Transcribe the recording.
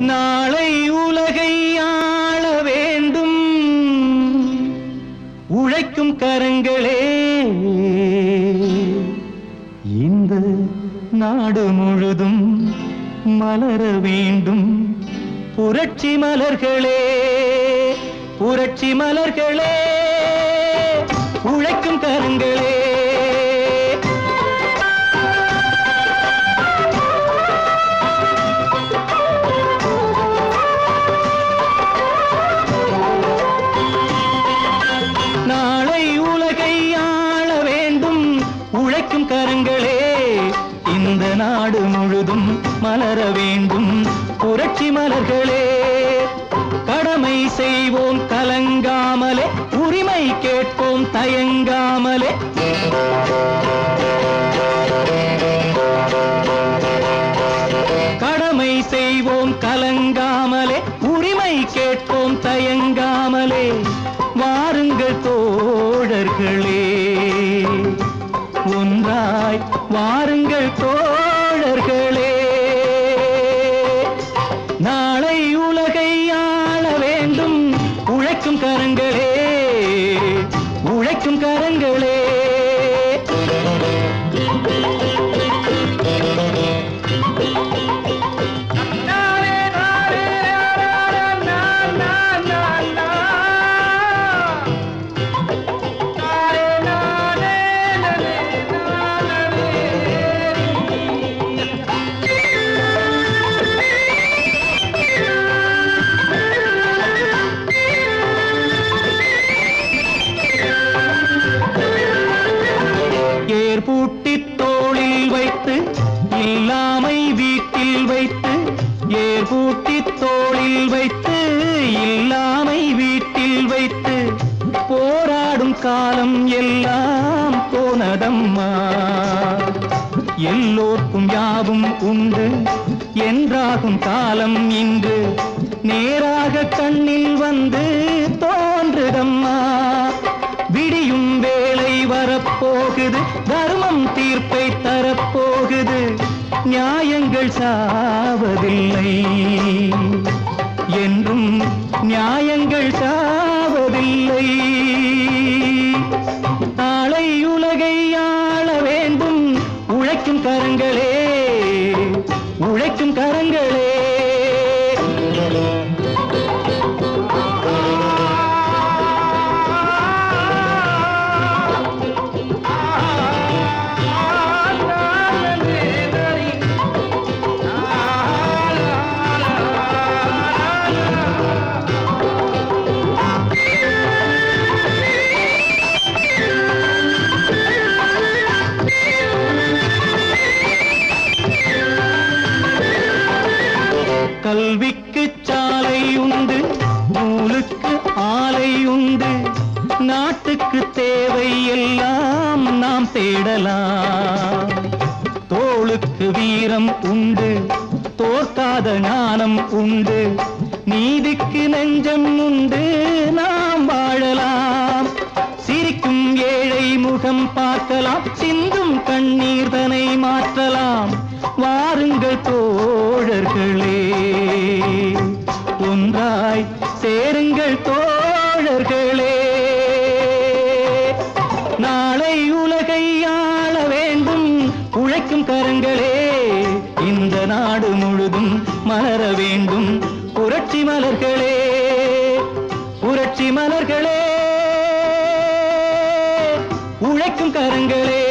நாளை உலகை ஆள வேண்டும். உழைக்கும் கரங்களே. இந்த நாடு முழுதும் மலர வேண்டும். புரட்சி மலர்களே புரட்சி மலர்களே. உழைக்கும் உழைக்கும் கரங்களே இந்த நாடு முழுதும் மலர வேண்டும். புரட்சி மலர்களே கடமை செய்வோம் கலங்காமலே உரிமை கேட்போம் தயங்காமலே. கடமை செய்வோம் கலங்காமலே உரிமை கேட்போம் தயங்காமலே. வாருங்கள் தோழர்களே வாய் வாருங்கள் தோழர்களே. நாளை உலகை ஆள வேண்டும். உழைக்கும் கரங்களே உழைக்கும் கரங்களே. ஏர் பூட்டி தோளில் வைத்து இல்லாமை வீட்டில் வைத்து ஏர் பூட்டி தோளில் வைத்து இல்லாமை வீட்டில் வைத்து போராடும் காலம் எல்லாம் போனதம்மா எல்லோர்க்கும் யாவும் உண்டு என்றாகும் காலம் இன்று நேராக கண்ணில் வந்து தரப்போகுது நியாயங்கள் சாவதில்லை. என்றும் நியாயங்கள் சா எல்லாம் நாம் தேடலாம். தோளுக்கு வீரம் உண்டு தோற்காத ஞானம் உண்டு நீதிக்கு நெஞ்சம் உண்டு நாம் வாழலாம். சிரிக்கும் ஏழை முகம் பார்க்கலாம் சிந்தும் கண்ணீர் தனை மாற்றலாம். வாருங்கள் தோழர்களே ஒன்றாய் சேருங்கள் தோழர்களே. நாளை உலகை ஆள வேண்டும். உழைக்கும் கரங்களே இந்த நாடு முழுதும் மலர வேண்டும். புரட்சி மலர்களே புரட்சி மலர்களே. உழைக்கும் கரங்களே